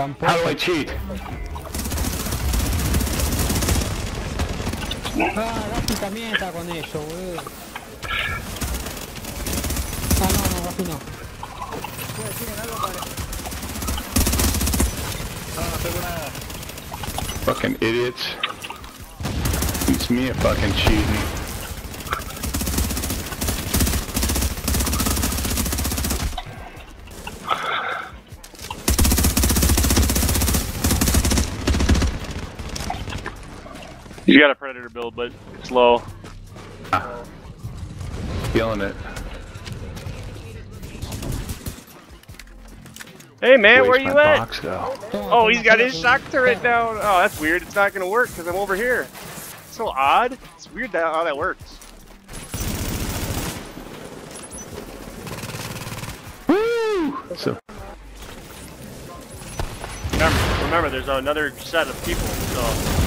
Campo. How do I cheat? Ah, Gaspi también está con ellos, boludo. Ah, no, no, Gaspi no. Fucking idiots. It's me a fucking cheating. He's got a predator build, but it's low. Feeling it. Hey man, where Where's you at? box Oh, he's got his shock turret down. Oh, that's weird. It's not gonna work because I'm over here. so odd. It's weird that how that works. Woo! So, Remember, remember, there's another set of people. So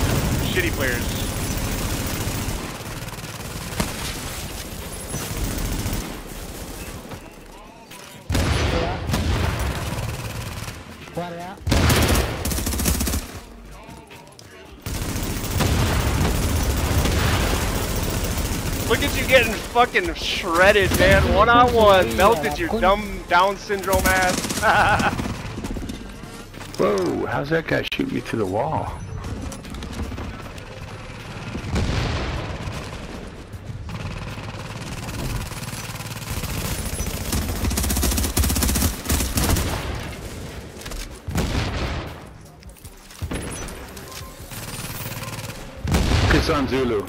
shitty players. Guarda. Look at you getting fucking shredded, man. One on one. Melted your dumb Down syndrome ass. whoa! How's that guy shoot me to the wall? It's on Zulu.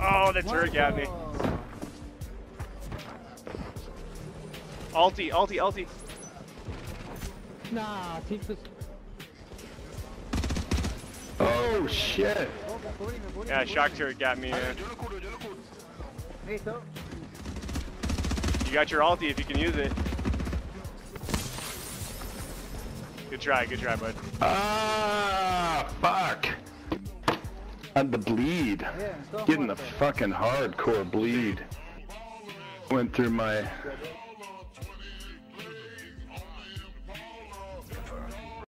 oh, the turret got me. Alti, alti, alti. Nah, siempre. Oh shit! Yeah, shock turret got me. Man. You got your alti if you can use it. Good try, good try, bud. Ah, And the bleed. Getting the fucking hardcore bleed. Went through my